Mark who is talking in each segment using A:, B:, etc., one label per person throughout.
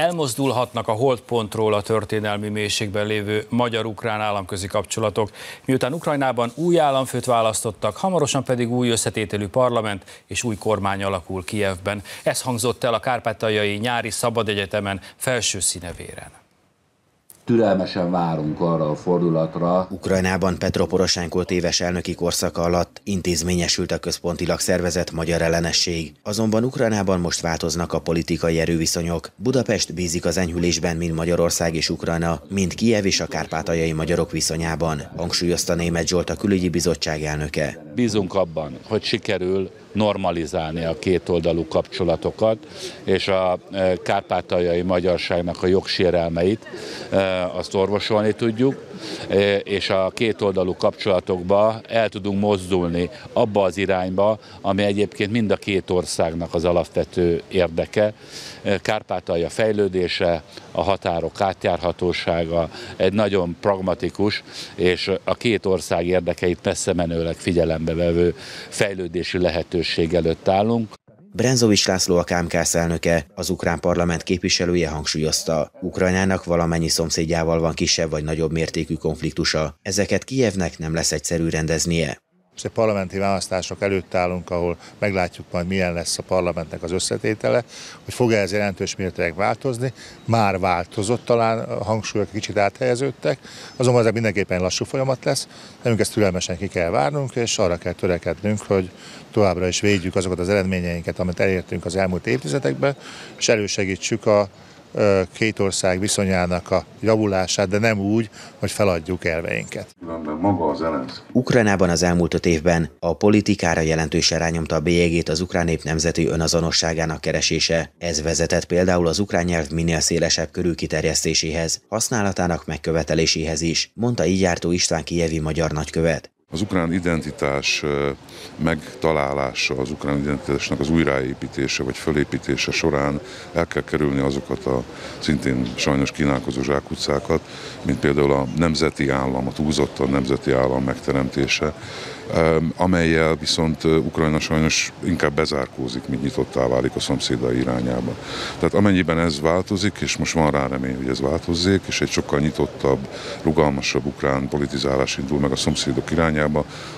A: elmozdulhatnak a holdpontról a történelmi mélységben lévő magyar-ukrán államközi kapcsolatok, miután Ukrajnában új államfőt választottak, hamarosan pedig új összetételű parlament és új kormány alakul Kijevben. Ez hangzott el a Kárpátaljai Nyári Szabadegyetemen felső színevéren
B: türelmesen várunk arra a fordulatra.
C: Ukrajnában Petro Poroshenko éves elnöki korszaka alatt intézményesült a központilag szervezett magyar ellenesség. Azonban Ukrajnában most változnak a politikai erőviszonyok. Budapest bízik az enyhülésben mind Magyarország és Ukrajna, mind Kijev és a kárpátaljai magyarok viszonyában, hangsúlyozta német Zsolt a külügyi bizottság elnöke.
D: Bízunk abban, hogy sikerül normalizálni a kétoldalú kapcsolatokat, és a e, kárpátaljai magyarságnak a jogsérelmeit e, azt orvosolni tudjuk, e, és a kétoldalú kapcsolatokba el tudunk mozdulni abba az irányba, ami egyébként mind a két országnak az alapvető érdeke. Kárpátalja fejlődése, a határok átjárhatósága, egy nagyon pragmatikus és a két ország érdekeit messze menőleg figyelembe vevő fejlődési lehetőség előtt állunk.
C: Brenzovics László a KMKSZ elnöke, az ukrán parlament képviselője hangsúlyozta, Ukrajnának valamennyi szomszédjával van kisebb vagy nagyobb mértékű konfliktusa. Ezeket Kijevnek nem lesz egyszerű rendeznie.
E: Most egy parlamenti választások előtt állunk, ahol meglátjuk majd milyen lesz a parlamentnek az összetétele, hogy fog-e ez jelentős mértékig változni. Már változott, talán a hangsúlyok kicsit áthelyeződtek, azonban ez mindenképpen lassú folyamat lesz. Nekünk ezt türelmesen ki kell várnunk, és arra kell törekednünk, hogy továbbra is védjük azokat az eredményeinket, amit elértünk az elmúlt évtizedekben, és elősegítsük a két ország viszonyának a javulását, de nem úgy, hogy feladjuk elveinket.
C: Maga az Ukrajnában az elmúlt öt évben a politikára jelentősen rányomta a bélyegét az ukrán nép nemzeti önazonosságának keresése. Ez vezetett például az ukrán nyelv minél szélesebb körű kiterjesztéséhez, használatának megköveteléséhez is, mondta így jártó István Kijevi magyar nagykövet.
F: Az ukrán identitás megtalálása, az ukrán identitásnak az újraépítése vagy fölépítése során el kell kerülni azokat a szintén sajnos kínálkozó zsákutcákat, mint például a nemzeti állam, a túlzottan nemzeti állam megteremtése, amelyel viszont Ukrajna sajnos inkább bezárkózik, mint nyitottá válik a szomszédai irányába. Tehát amennyiben ez változik, és most van rá remény, hogy ez változzék, és egy sokkal nyitottabb, rugalmasabb ukrán politizálás indul meg a szomszédok irányába,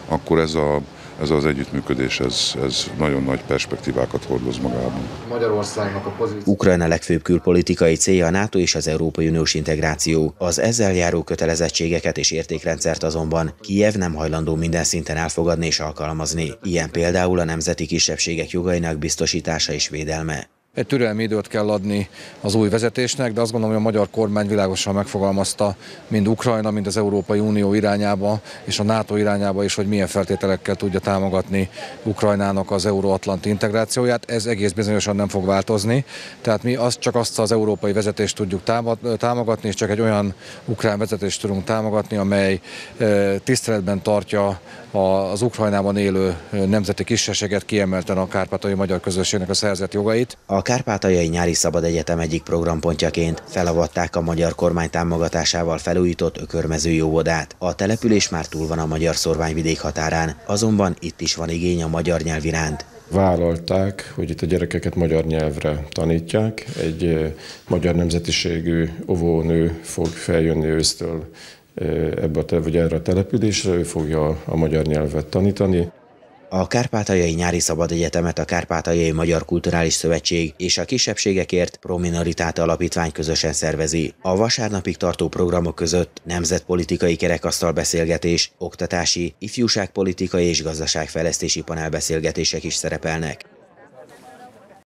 F: akkor ez a ez az együttműködés, ez, ez nagyon nagy perspektívákat hordoz magában.
C: Magyarországnak a pozíció... Ukrajna legfőbb külpolitikai célja a NATO és az Európai Uniós integráció. Az ezzel járó kötelezettségeket és értékrendszert azonban Kijev nem hajlandó minden szinten elfogadni és alkalmazni. Ilyen például a nemzeti kisebbségek jogainak biztosítása és védelme.
G: Egy türelmi időt kell adni az új vezetésnek, de azt gondolom, hogy a magyar kormány világosan megfogalmazta mind Ukrajna, mind az Európai Unió irányába és a NATO irányába is, hogy milyen feltételekkel tudja támogatni Ukrajnának az euróatlanti integrációját. Ez egész bizonyosan nem fog változni. Tehát mi azt, csak azt az európai vezetést tudjuk támogatni, és csak egy olyan ukrán vezetést tudunk támogatni, amely tiszteletben tartja az Ukrajnában élő nemzeti kisebbséget, kiemelten a kárpátai magyar közösségnek a szerzett jogait.
C: A a Kárpátaljai Nyári Szabad Egyetem egyik programpontjaként felavatták a magyar kormány támogatásával felújított ökörmező óvodát. A település már túl van a magyar szorványvidék határán, azonban itt is van igény a magyar nyelv iránt
H: vállalták, hogy itt a gyerekeket magyar nyelvre tanítják. Egy magyar nemzetiségű óvónő fog feljönni ősztől ebbe a, vagy erre a településre, ő fogja a magyar nyelvet tanítani.
C: A Kárpátaljai Nyári Szabad Egyetemet a Kárpátaljai Magyar Kulturális Szövetség és a Kisebbségekért Prominoritáte Alapítvány közösen szervezi. A vasárnapig tartó programok között nemzetpolitikai kerekasztal beszélgetés, oktatási, ifjúságpolitikai és gazdaságfejlesztési panelbeszélgetések is szerepelnek.